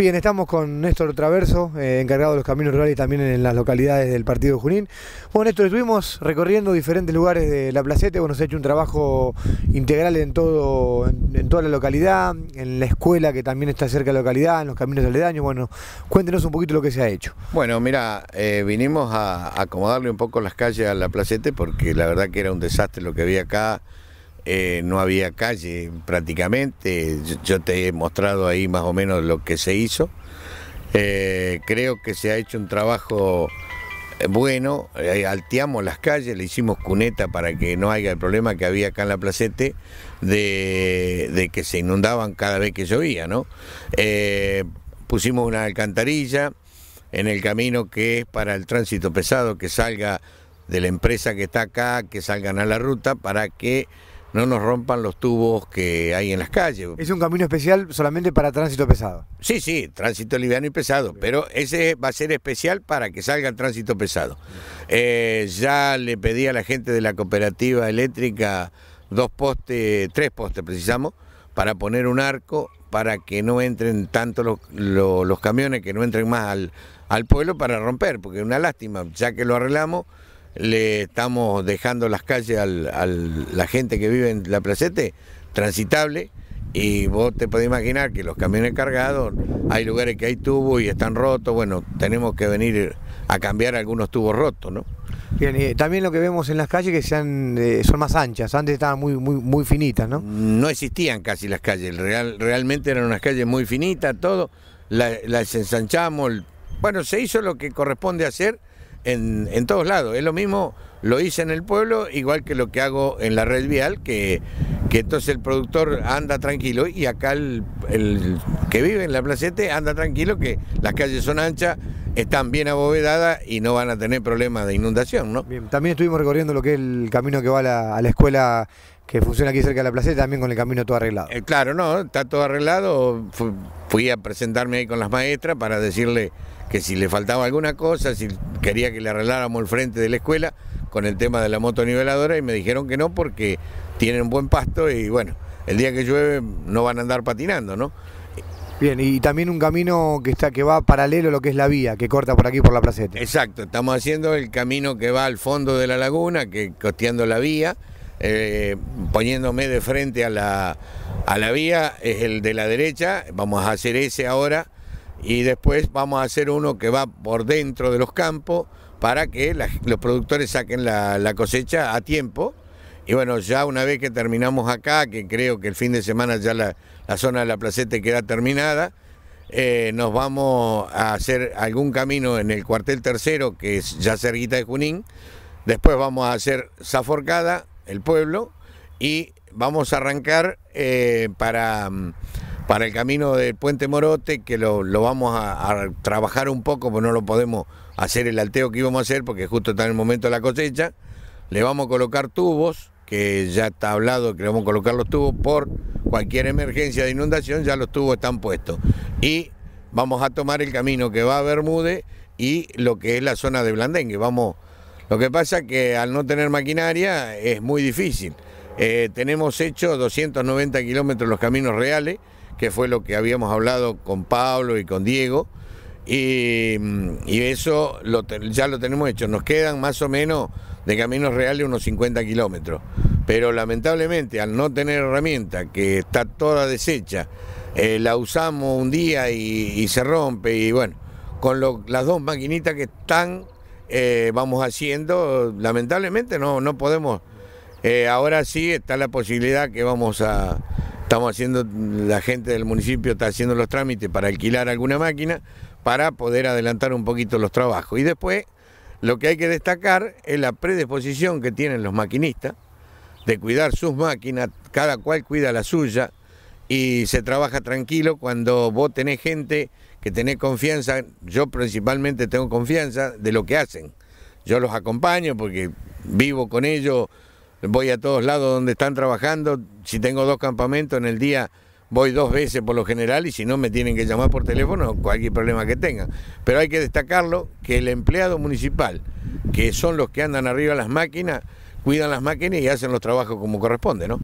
Bien, estamos con Néstor Traverso, eh, encargado de los caminos rurales también en las localidades del partido Junín. Bueno, Néstor, estuvimos recorriendo diferentes lugares de la placete, bueno, se ha hecho un trabajo integral en todo, en, toda la localidad, en la escuela que también está cerca de la localidad, en los caminos aledaños. Bueno, cuéntenos un poquito lo que se ha hecho. Bueno, mira, eh, vinimos a acomodarle un poco las calles a la placete porque la verdad que era un desastre lo que había acá eh, no había calle prácticamente, yo, te he mostrado ahí más o menos lo que se hizo. Eh, creo que se ha hecho un trabajo eh, bueno, alteamos las calles, le hicimos cuneta para que no haya el problema que había acá en la placete de, que se inundaban cada vez que llovía, ¿no? pusimos una alcantarilla en el camino que es para el tránsito pesado, que salga de la empresa que está acá, que salgan a la ruta para que no nos rompan los tubos que hay en las calles. Es un camino especial solamente para tránsito pesado. Sí, sí, tránsito liviano y pesado, pero ese va a ser especial para que salga el tránsito pesado. Eh, ya le pedí a la gente de la cooperativa eléctrica dos postes, tres postes precisamos, para poner un arco para que no entren tanto los, los, camiones, que no entren más al, al pueblo para romper, porque es una lástima, ya que lo arreglamos le estamos dejando las calles a la gente que vive en la placete transitable. Y vos te podés imaginar que los camiones cargados, hay lugares que hay tubos y están rotos, bueno, tenemos que venir a cambiar algunos tubos rotos, ¿no? Bien, también lo que vemos en las calles que sean, eh, son más anchas, antes estaban muy, muy, muy finitas, ¿no? No existían casi las calles, Real, realmente eran unas calles muy finitas, todo, las ensanchamos, bueno, se hizo lo que corresponde hacer en, todos lados. Es lo mismo, lo hice en el pueblo, igual que lo que hago en la red vial, que, que entonces el productor anda tranquilo y acá el, que vive en la placete anda tranquilo, que las calles son anchas, están bien abovedadas y no van a tener problemas de inundación, ¿no? Bien, también estuvimos recorriendo lo que es el camino que va a la, escuela que funciona aquí cerca de la placeta, también con el camino todo arreglado. Eh, claro, no, está todo arreglado. fui a presentarme ahí con las maestras para decirle que si le faltaba alguna cosa, si quería que le arregláramos el frente de la escuela con el tema de la motoniveladora y me dijeron que no porque tienen buen pasto y bueno, el día que llueve no van a andar patinando, ¿no? Bien, y también un camino que está que va paralelo a lo que es la vía, que corta por aquí por la placeta. Exacto, estamos haciendo el camino que va al fondo de la laguna, que costeando la vía, eh, poniéndome de frente a la, a la vía, es el de la derecha, vamos a hacer ese ahora y después vamos a hacer uno que va por dentro de los campos para que los productores saquen la, cosecha a tiempo. Y bueno, ya una vez que terminamos acá, que creo que el fin de semana ya la, zona de la placete queda terminada, eh, nos vamos a hacer algún camino en el cuartel tercero, que es ya cerquita de Junín. Después vamos a hacer Zaforcada, el pueblo, y vamos a arrancar eh, para mm, para el camino del puente Morote, que lo, vamos a, trabajar un poco, pues no lo podemos hacer el alteo que íbamos a hacer, porque justo está en el momento de la cosecha. Le vamos a colocar tubos, que ya está hablado que le vamos a colocar los tubos por cualquier emergencia de inundación, ya los tubos están puestos. Y vamos a tomar el camino que va a Bermúdez y lo que es la zona de Blandengue. Vamos, lo que pasa es que al no tener maquinaria es muy difícil. Eh, tenemos hecho 290 kilómetros los caminos reales, que fue lo que habíamos hablado con Pablo y con Diego, y, eso ya lo tenemos hecho. Nos quedan más o menos de caminos reales unos 50 kilómetros, pero lamentablemente al no tener herramienta, que está toda deshecha, eh, la usamos un día y, se rompe, y bueno, con las dos maquinitas que están, eh, vamos haciendo, lamentablemente no, no podemos. Eh, ahora sí está la posibilidad que vamos a, Estamos haciendo, la gente del municipio está haciendo los trámites para alquilar alguna máquina para poder adelantar un poquito los trabajos. Y después, lo que hay que destacar es la predisposición que tienen los maquinistas de cuidar sus máquinas, cada cual cuida la suya y se trabaja tranquilo cuando vos tenés gente que tenés confianza, yo principalmente tengo confianza de lo que hacen. Yo los acompaño porque vivo con ellos voy a todos lados donde están trabajando, si tengo dos campamentos en el día voy dos veces por lo general y si no me tienen que llamar por teléfono cualquier problema que tengan. Pero hay que destacarlo que el empleado municipal, que son los que andan arriba las máquinas, cuidan las máquinas y hacen los trabajos como corresponde, ¿no?